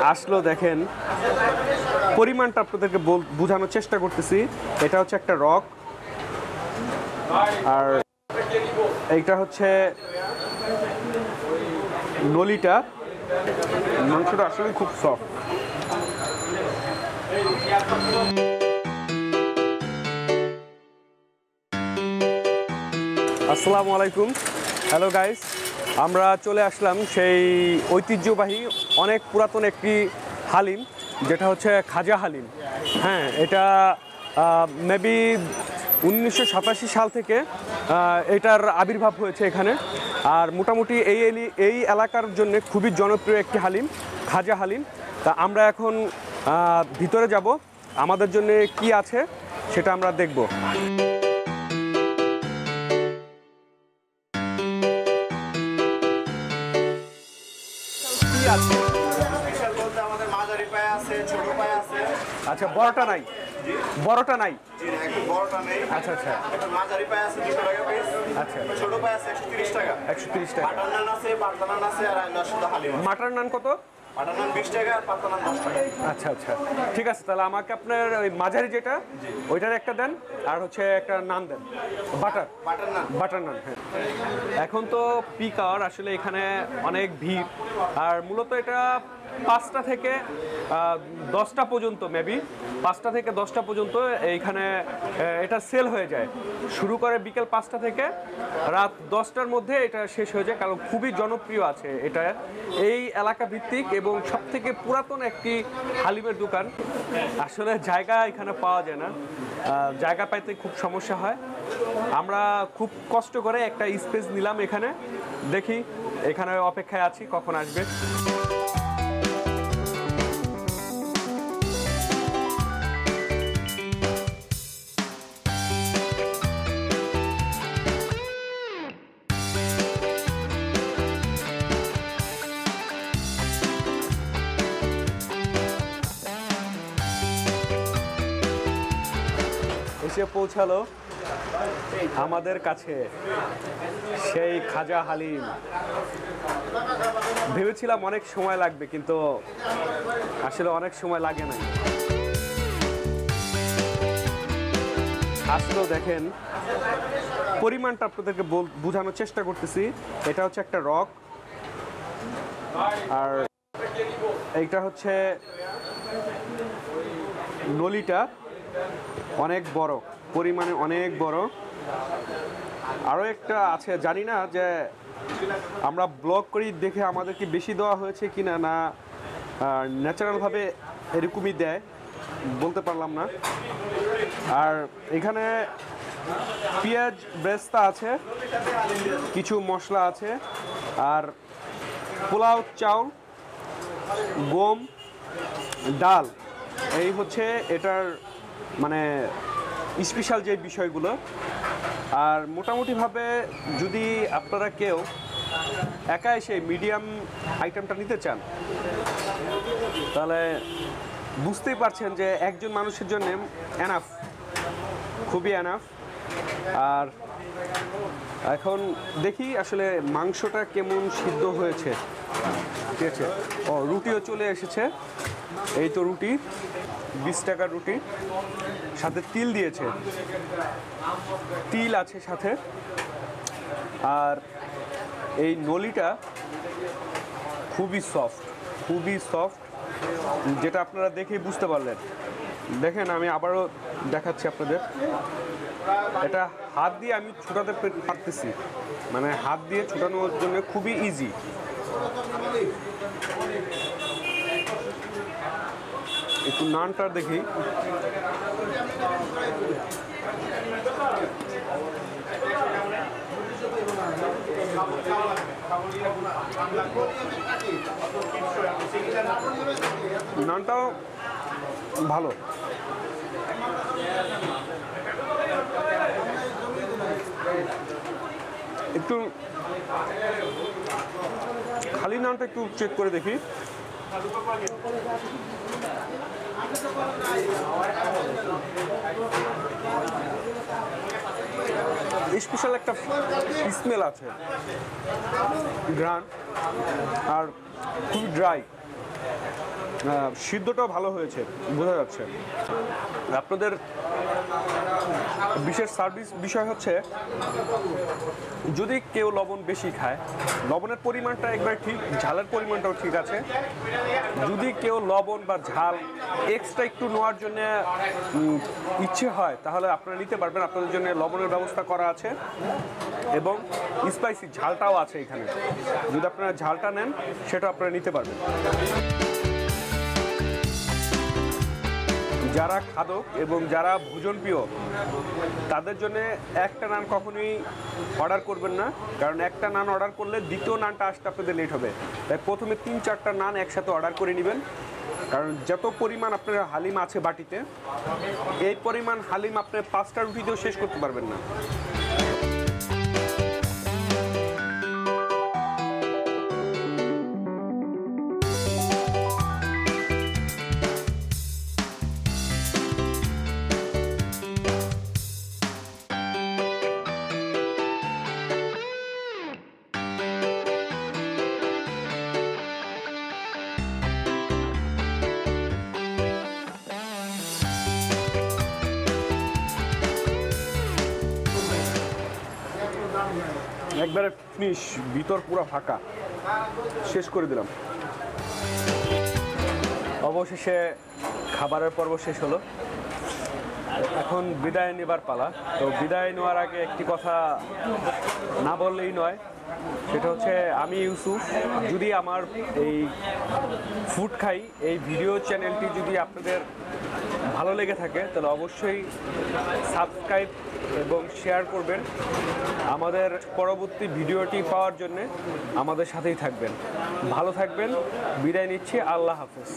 আসলো, দেখেন, পরিমাণটা আপনাদেরকে বোঝানোর চেষ্টা করতেছি। এটা হচ্ছে একটা রক। আর এইটা হচ্ছে নলিটা। মাংসটা আসলে খুব সফট আসসালামু আলাইকুম। হ্যালো গাইস আমরা চলে আসলাম সেই ঐতিহ্যবাহী, অনেক পুরাতন একটি হালিম, যেটা হচ্ছে খাজা হালিম। হ্যাঁ এটা মেবি উনিশশো সাতাশি সাল থেকে এটার আবির্ভাব হয়েছে এখানে। আর মোটামুটি এই এলি, এই এলাকার জন্য খুবই জনপ্রিয় একটি হালিম, খাজা হালিম। তা আমরা এখন ভিতরে যাব। আমাদের জন্য কি আছে, সেটা আমরা দেখব। কি আছে। স্পেশাল বলতে আমাদের মাঝারি পায়ে আছে ছোট পায়ে আছে আচ্ছা বড়টা নাই? বড়টা নাই? বড়টা আচ্ছা। আচ্ছা। মাঝারি পায়ে আছে টাকা পিস আচ্ছা ছোট পায়ে আছে টাকা। নান আছে বার্তা নান আছে আর শুধু হালিম। মাটার নান কত? আচ্ছা আচ্ছা। ঠিক আছে তাহলে আমাকে আপনার ওই মাঝারি যেটা ওইটার একটা দেন আর হচ্ছে একটা নান দেন। বাটার। বাটার নান। হ্যাঁ। এখন তো পিক আওয়ার আসলে এখানে অনেক ভিড়। আর মূলত এটা পাঁচটা থেকে দশটা পর্যন্ত মেবি পাঁচটা থেকে দশটা পর্যন্ত এইখানে এটা সেল হয়ে যায়। শুরু করে বিকেল পাঁচটা থেকে, রাত দশটার মধ্যে এটা শেষ হয়ে যায়, কারণ খুবই জনপ্রিয় আছে এটা। এই এলাকা ভিত্তিক এবং সবথেকে পুরাতন একটি হালিমের দোকান। আসলে জায়গা এখানে পাওয়া যায় না। জায়গা পাইতে খুব সমস্যা হয়। আমরা খুব কষ্ট করে একটা স্পেস নিলাম এখানে। দেখি, এখানে অপেক্ষায় আছি, কখন আসবে। এসে পৌঁছালো আমাদের কাছে সেই খাজা হালিম। ভেবেছিলাম অনেক সময় লাগবে, কিন্তু আসলে অনেক সময় লাগে না আসলেও দেখেন, পরিমাণটা আপনাদেরকে বোঝানোর চেষ্টা করতেছি। এটা হচ্ছে একটা রক, আর এইটা হচ্ছে নলিটা। অনেক বড়, পরিমাণে অনেক বড়। আরও একটা আছে, জানি না যে আমরা ব্লগ করি দেখে আমাদের কি বেশি দেওয়া হয়েছে কি না না ন্যাচারালভাবে এরকমই দেয়, বলতে পারলাম না। আর এখানে পেঁয়াজ বেস্তা আছে, কিছু মশলা আছে, আর পোলাও, চাউল, গম, ডাল। এই হচ্ছে এটার মানে স্পেশাল যে বিষয়গুলো, আর মোটামুটিভাবে যদি আপনারা কেউ একা এসে মিডিয়াম আইটেমটা নিতে চান, তাহলে বুঝতেই পারছেন যে একজন মানুষের জন্য এনাফ খুবই এনাফ আর এখন দেখি আসলে মাংসটা কেমন সিদ্ধ হয়েছে। ঠিক আছে? ও, রুটিও চলে এসেছে। এই তো রুটি। বিশ টাকার রুটি, সাথে তিল দিয়েছে। তিল আছে সাথে। আর এই নলিটা খুবই সফট খুবই সফট যেটা আপনারা দেখেই বুঝতে পারলেন। দেখেন, আমি আবারও দেখাচ্ছি আপনাদের। এটা হাত দিয়ে আমি ছোটাতে পারতেছি। মানে হাত দিয়ে ছোটানোর জন্য খুবই ইজি একটু নানটা দেখি। নানটাও ভালো। একটু খালি নানটা একটু চেক করে দেখি। স্পেশাল একটা স্মেল আছে। গ্রান আর খুবই ড্রাই সিদ্ধটাও ভালো হয়েছে, বোঝা যাচ্ছে। আপনাদের বিশেষ সার্ভিস বিষয় হচ্ছে যদি কেউ লবণ বেশি খায়, লবণের পরিমাণটা একবার ঠিক, ঝালের পরিমাণটাও ঠিক আছে। যদি কেউ লবণ বা ঝাল এক্সট্রা একটু নেওয়ার জন্য ইচ্ছে হয়, তাহলে আপনারা নিতে পারবেন। আপনাদের জন্য লবণের ব্যবস্থা করা আছে এবং স্পাইসি ঝালটাও আছে এখানে। যদি আপনারা ঝালটা নেন, সেটা আপনারা নিতে পারবেন। যারা খাদক এবং যারা ভোজন প্রিয় তাদের জন্য একটা নান কখনোই অর্ডার করবেন না। কারণ একটা নান অর্ডার করলে দ্বিতীয় নানটা আসতে আপনাদের লেট হবে। তাই প্রথমে তিন চারটা নান একসাথে অর্ডার করে নেবেন। কারণ যত পরিমাণ আপনার হালিম আছে বাটিতে, এই পরিমাণ হালিম আপনার পাঁচটা রুটিতেও শেষ করতে পারবেন না। একবারে ফিনিশ ভিতর পুরো ফাঁকা। শেষ করে দিলাম। অবশেষে খাবারের পর্ব শেষ হলো। এখন বিদায় নেবার পালা। তো বিদায় নেওয়ার আগে একটি কথা না বললেই নয়। সেটা হচ্ছে আমি ইউসুফ, যদি আমার এই ফুড খাই, এই ভিডিও চ্যানেলটি যদি আপনাদের ভালো লেগে থাকে, তাহলে অবশ্যই সাবস্ক্রাইব এবং শেয়ার করবেন আমাদের পরবর্তী ভিডিওটি পাওয়ার জন্য আমাদের সাথেই থাকবেন। ভালো থাকবেন, বিদায় নিচ্ছি, আল্লাহ হাফেজ।